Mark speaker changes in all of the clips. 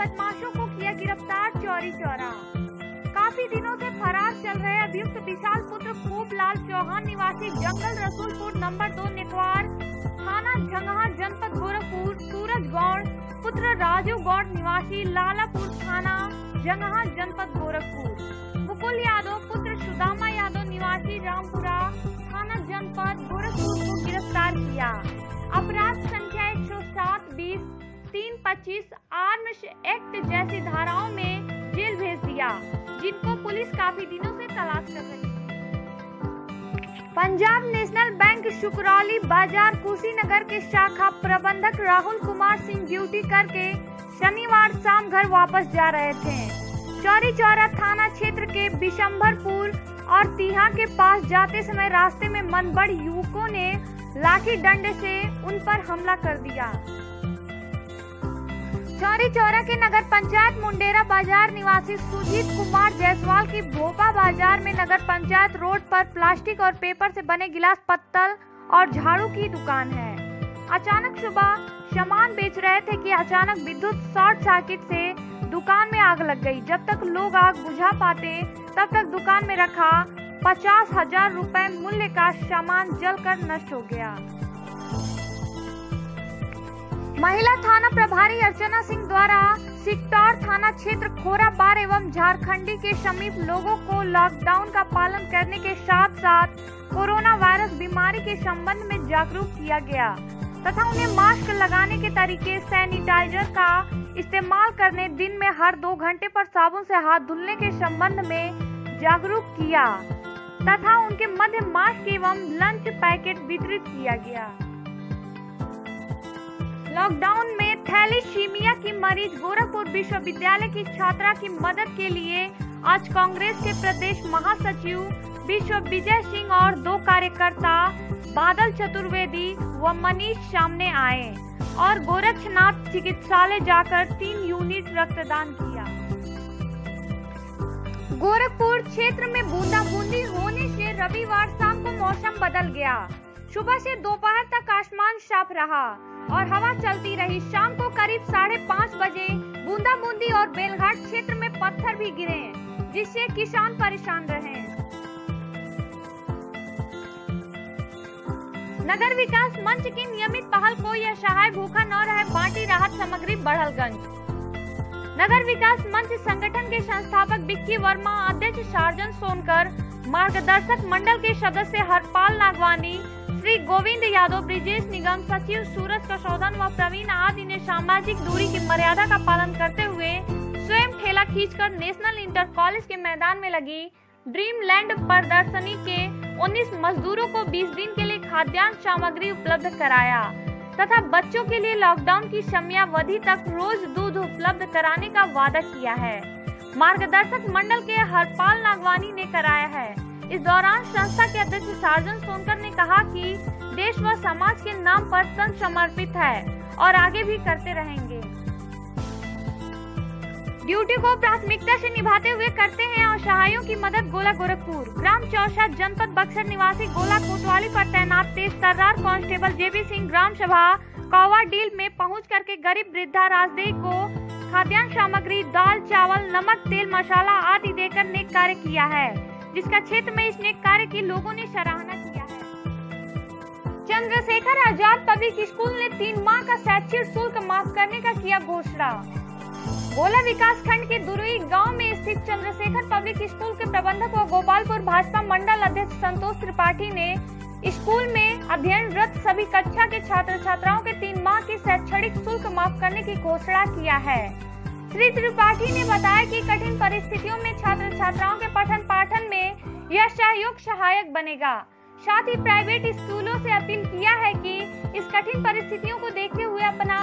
Speaker 1: बदमाशों को किया गिरफ़्तार चौरी चौरा। काफ़ी दिनों से फरार चल रहे अभियुक्त विशाल पुत्र खूबलाल चौहान निवासी जंगल रसूलपुर नंबर दो नेकवार थाना झंगहा जनपद गोरखपुर, सूरज गौड़, पुत्र राजू गौड़ निवासी लालापुर थाना जंगहा जनपद गोरखपुर। मुकुल यादव, पुत्र सुदामा यादव निवासी रामपुरा थाना जनपद गोरखपुर को गिरफ़्तार किया। अपराध संख्या एक सौ सात, बीस, तीन पच्चीस एक्ट जैसी धाराओं में जेल भेज दिया, जिनको पुलिस काफ़ी दिनों से तलाश कर रही पंजाब नेशनल बैंक शुक्रौली बाज़ार कुशीनगर के शाखा प्रबंधक राहुल कुमार सिंह ड्यूटी करके शनिवार शाम घर वापस जा रहे थे। चौरी चौरा थाना क्षेत्र के बिशंभरपुर और तिहा के पास जाते समय रास्ते में मनबड़ युवकों ने लाठी डंडे से उन पर हमला कर दिया। चौरी चौरा के नगर पंचायत मुंडेरा बाज़ार निवासी सुजीत कुमार जायसवाल की भोपा बाज़ार में नगर पंचायत रोड पर प्लास्टिक और पेपर से बने गिलास पत्तल और झाड़ू की दुकान है। अचानक सुबह सामान बेच रहे थे कि अचानक विद्युत शॉर्ट सर्किट से दुकान में आग लग गई। जब तक लोग आग बुझा पाते, तब तक दुकान में रखा पचास हज़ार रूपए मूल्य का सामान जलकर नष्ट हो गया। महिला थाना प्रभारी अर्चना सिंह द्वारा सिकटौर थाना क्षेत्र खोरा बार एवं झारखंडी के समीप लोगों को लॉकडाउन का पालन करने के साथ साथ कोरोना वायरस बीमारी के संबंध में जागरूक किया गया तथा उन्हें मास्क लगाने के तरीके सैनिटाइजर का इस्तेमाल करने दिन में हर दो घंटे पर साबुन से हाथ धुलने के संबंध में जागरूक किया तथा उनके मध्य मास्क एवं लंच पैकेट वितरित किया गया। लॉकडाउन में थैलीसीमिया की मरीज़ गोरखपुर विश्वविद्यालय की छात्रा की मदद के लिए आज कांग्रेस के प्रदेश महासचिव विश्व विजय सिंह और दो कार्यकर्ता बादल चतुर्वेदी व मनीष सामने आए और गोरक्षनाथ चिकित्सालय जाकर तीन यूनिट रक्तदान किया। गोरखपुर क्षेत्र में बूंदाबूंदी होने से रविवार शाम को मौसम बदल गया। सुबह से दोपहर तक आसमान साफ़ रहा। और हवा चलती रही। शाम को करीब साढ़े पाँच बजे बूंदा बूंदी और बेलघाट क्षेत्र में पत्थर भी गिरे, जिससे किसान परेशान रहे। नगर विकास मंच की नियमित पहल को यह सहाय भूखा न रहे बांटी राहत सामग्री बढ़लगंज नगर विकास मंच संगठन के संस्थापक बिक्की वर्मा, अध्यक्ष सार्जन सोनकर, मार्गदर्शक मंडल के सदस्य हरपाल नागवानी श्री गोविंद यादव, ब्रिजेश निगम सचिव सूरज कसौदन व प्रवीण आदि ने सामाजिक दूरी की मर्यादा का पालन करते हुए स्वयं ठेला खींचकर नेशनल इंटर कॉलेज के मैदान में लगी ड्रीम लैंड प्रदर्शनी के 19 मजदूरों को 20 दिन के लिए खाद्यान्न सामग्री उपलब्ध कराया तथा बच्चों के लिए लॉकडाउन की समयावधि तक रोज दूध उपलब्ध कराने का वादा किया है। मार्गदर्शक मंडल के हरपाल नागवानी ने कराया है। इस दौरान संस्था के अध्यक्ष सार्जन सोनकर ने कहा कि देश व समाज के नाम पर तन समर्पित है और आगे भी करते रहेंगे। ड्यूटी को प्राथमिकता से निभाते हुए करते हैं और सहायों की मदद गोला गोरखपुर ग्राम चौसा जनपद बक्सर निवासी गोला कोतवाली पर तैनात तेज तर्रार कांस्टेबल जेबी सिंह ग्राम सभा कौवा डील में पहुँच करके गरीब वृद्धा राजदेव को खाद्यान्न सामग्री, दाल, चावल, नमक, तेल, मसाला आदि देकर नेक कार्य किया है। जिसका क्षेत्र में इस नेक कार्य की लोगों ने सराहना किया है। चंद्रशेखर आज़ाद पब्लिक स्कूल ने तीन माह का शैक्षिक शुल्क माफ़ करने का किया घोषणा। गोला विकास खंड के दुरुई गाँव में स्थित चंद्रशेखर पब्लिक स्कूल के प्रबंधक व गोपालपुर भाजपा मंडल अध्यक्ष संतोष त्रिपाठी ने स्कूल में अध्ययनरत सभी कक्षा के छात्र छात्राओं के तीन माह की शैक्षणिक शुल्क माफ़ करने की घोषणा किया है। श्री त्रिपाठी ने बताया कि कठिन परिस्थितियों में छात्र छात्राओं यह सहयोग सहायक बनेगा। साथ ही प्राइवेट स्कूलों से अपील किया है कि इस कठिन परिस्थितियों को देखते हुए अपना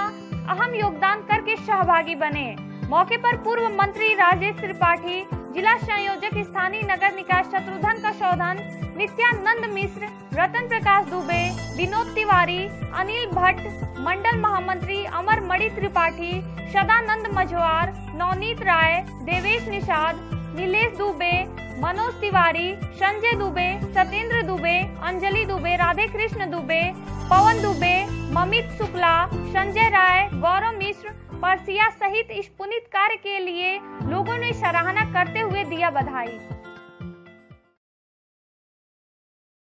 Speaker 1: अहम योगदान करके सहभागी बने। मौके पर पूर्व मंत्री राजेश त्रिपाठी, जिला संयोजक स्थानीय नगर निकाय शत्रुघ्न कसौधन नित्यानंद मिश्र, रतन प्रकाश दुबे, विनोद तिवारी, अनिल भट्ट, मंडल महामंत्री अमर मणि त्रिपाठी, सदानंद मझवार, नवनीत राय, देवेश निषाद दुबे मनोज तिवारी, संजय दुबे, सतेंद्र दुबे, अंजलि दुबे राधे कृष्ण दुबे, पवन दुबे, ममित शुक्ला, संजय राय, गौरव मिश्र, परसिया सहित इस पुनित कार्य के लिए लोगों ने सराहना करते हुए दिया बधाई।